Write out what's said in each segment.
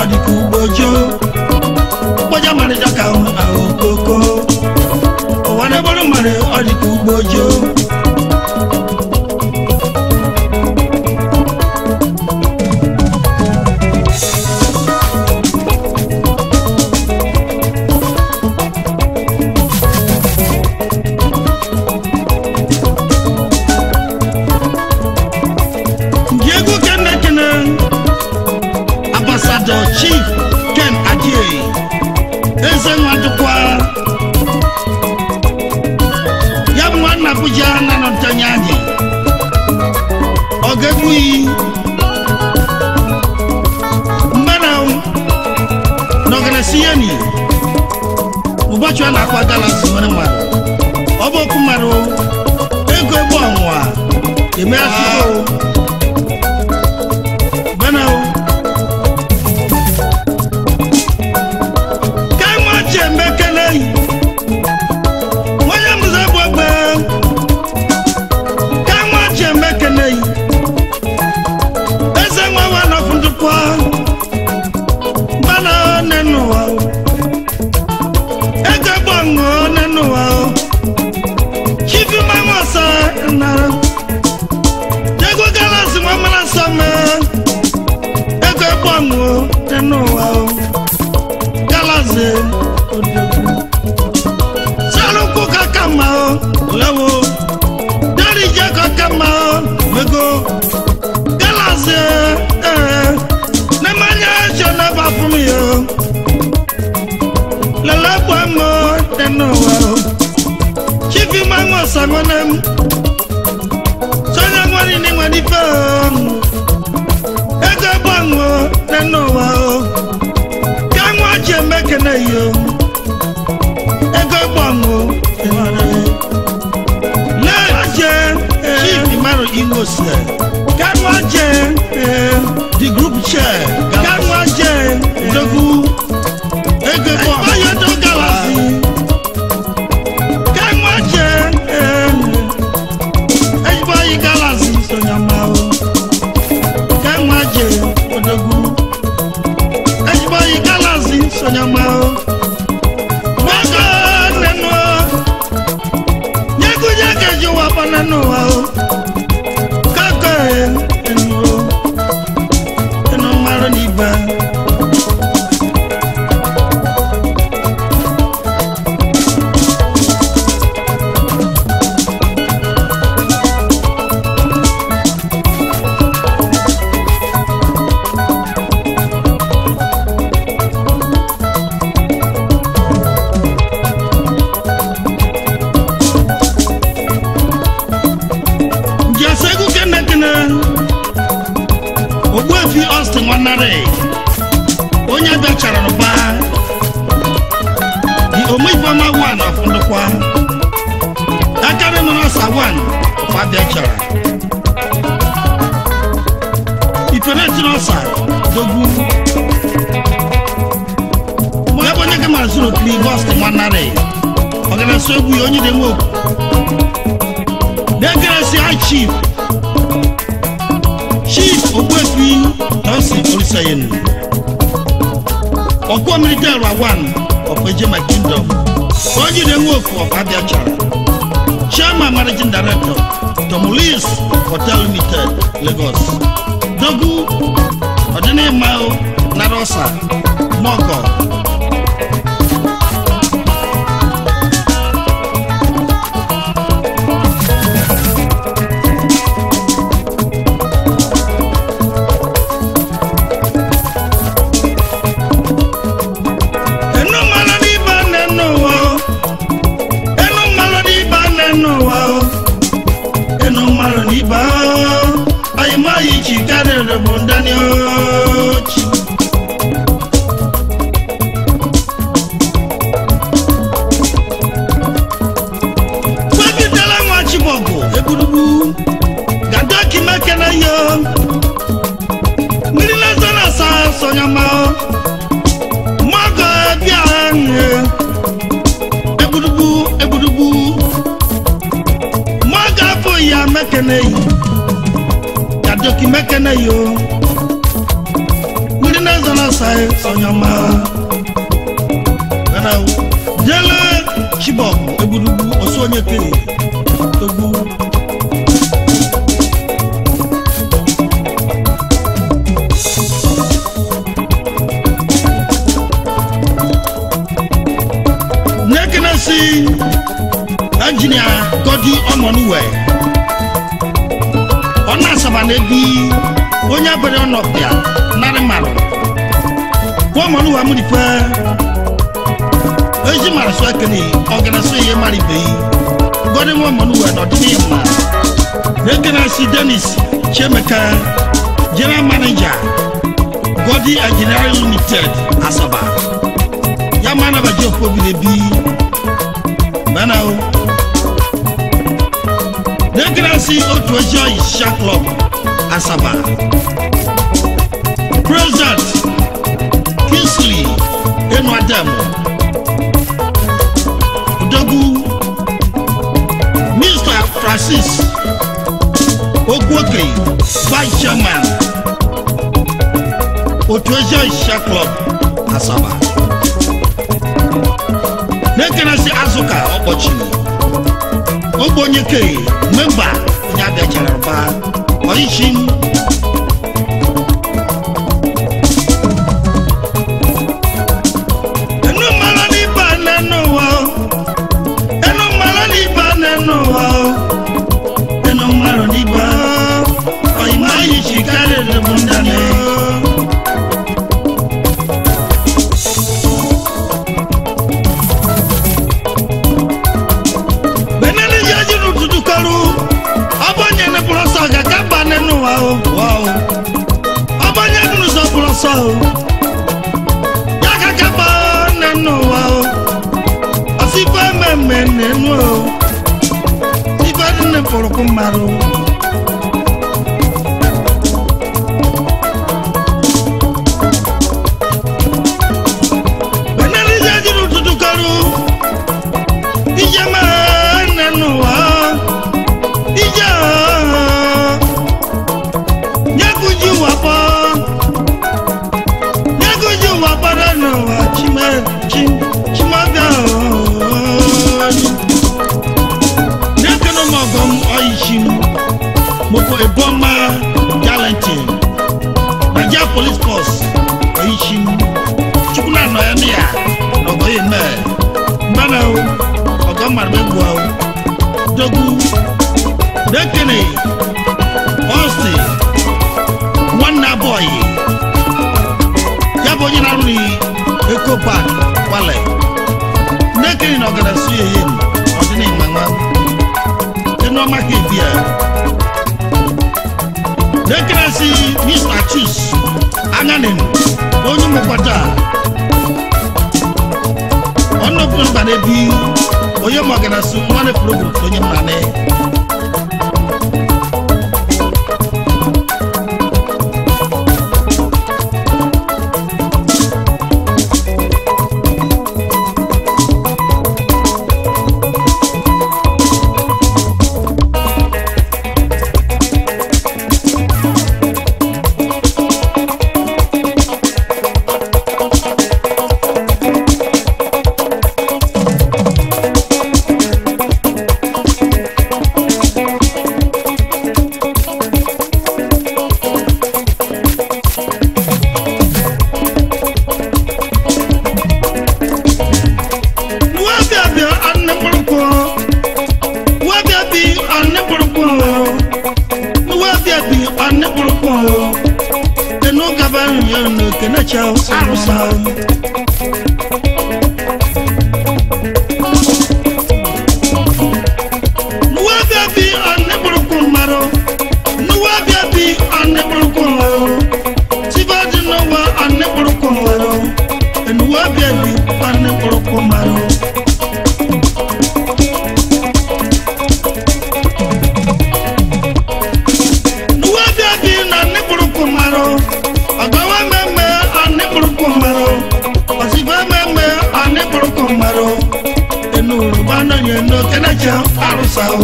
àdìkú gbójú gbójú mọ̀rẹ́ jọkà àwọn àwòkókó òwò adébọ́lù mọ̀rẹ́ àdìkú gbójú. tinye n'iyi ụbọchị ọ na-akwa gala mmadụ ọ bụ okwu mmadụ ego egbe ọnwụwa emeghachi no ẹgbẹ́ gbọ̀ngàn o. lẹ́ẹ̀jẹ̀ chief imaro igbo sẹ̀ kẹ́wọ́ jẹ́ eh, eh, the group chair. gbọ́n. August Manare ọ̀gẹ̀dẹ̀sọ egwu yìí onye dèmó dẹ́gẹ̀rẹ́sì high chief chief Ogbuefi Nancy Orisanyenu ọ̀gbọ́ military rawan of Ejima Kingdom onye dèmó of Abia Chara chairman managing director Tomulis Hotel Limited Lagos dogu ọ̀dẹ́nìyàn mayo narosa mọ́kọ̀. kɛnɛ ye miirila zana sa sonya ma. Maga diya e ye e egudugu egudugu Maga po e ya kɛnɛ yo, yadoki mɛ kɛnɛ ye miirila zana sa sɔnyama kana jɛlɛ cibɔ egudugu o sɔnyɛ kiri egudugu. Legacy Engineer Godi Omonuwe ọna asaba na ebi onye abere ọnọbịa narị mmadụ kwa Omonuwe amụrife ezi mara so ekene ọgarasị ihe mara ibeyi Godi nwa Omonuwe n'ọdịnihu ya mma Legacy Dennis Chiemeka General Manager Godi Engineering Limited Asaba ya mana baji ofobi na ebi Ghana o. Degrasi otu ọjọ́ Isha Club Asaba. President Kingsley Enu Adamu. Udogu Mr Francis Ogwoke Vice Chairman otu ọjọ́ Isha Club Asaba. na-ekeresị azụ ka ọ ogbe onye kee memba onye abịachara ba ọichi ọkwata ọnụ mba na-ebi onye ma ọgarasị nwa na-epụrụ onye mmanị Savannah, no, can I chow? fa o.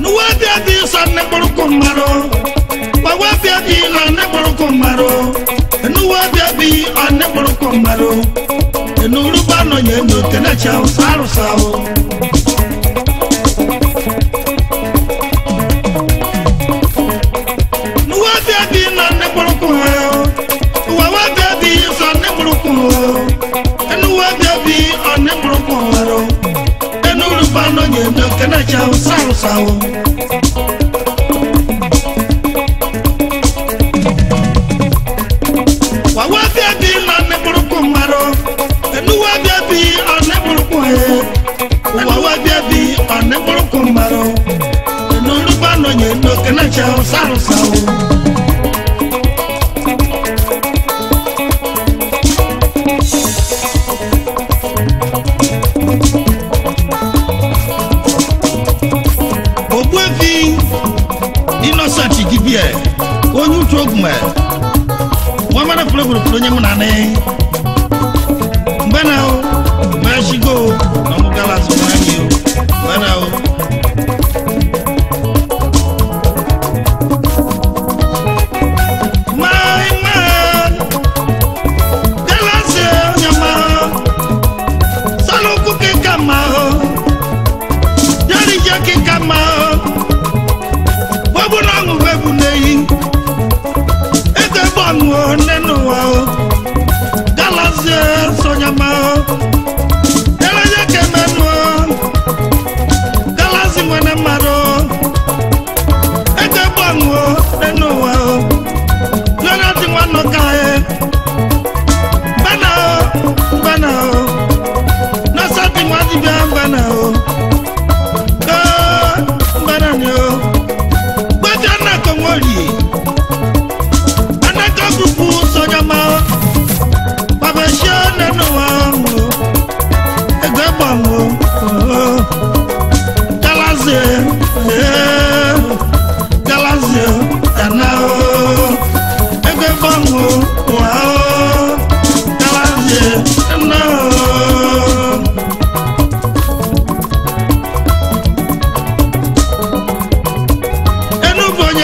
Nuwa bi a bi sọ ne bolo ko maro, wawa bi a bi lọ ne bolo ko maro, nuwa bi a bi ọ ne bolo ko maro, enuru ba nọ nye nyo kene cẹ o, saru sa o. power.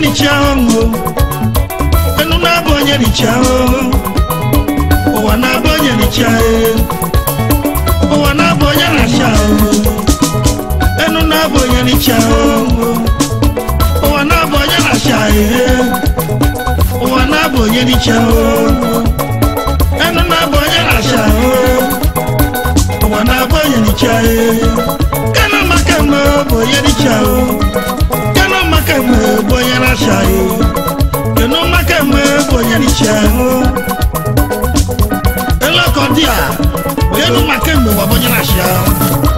nichawo enu na-abụ onye nichawo owa na-abụ onye chae, owa na-abụ na chao. enu na-abụ onye nichawo owa na-abụ na chae, owa na-abụ onye chao, enu na-abụ na chao, owa na-abụ onye chae. kanu maka mma ọ chao makeme bonye na shayo eno makeme bonye ni shemo eloko dia oyenu makeme wa bonye na shayo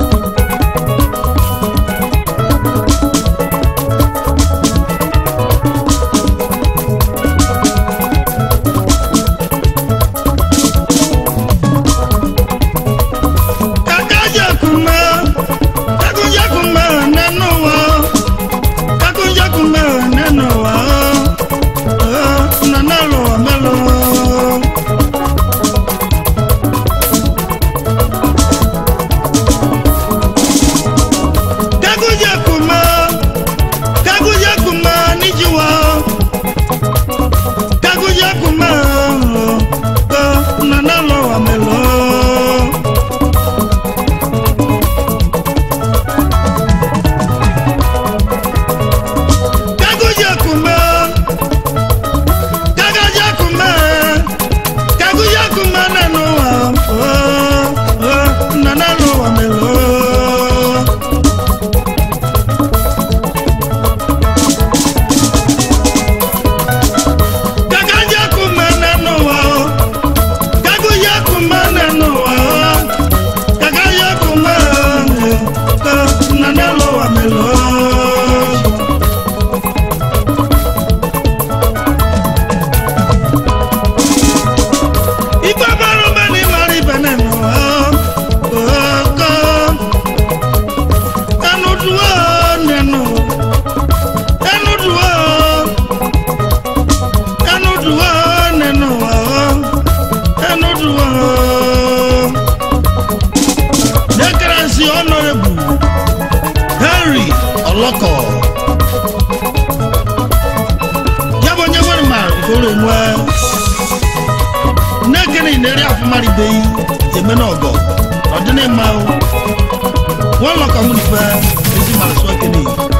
gịnị na-eri afụmaribeghị eme na ọgọ ọ dịna mma o nwa ụlọ kọmụnife ezi mara sụọ kene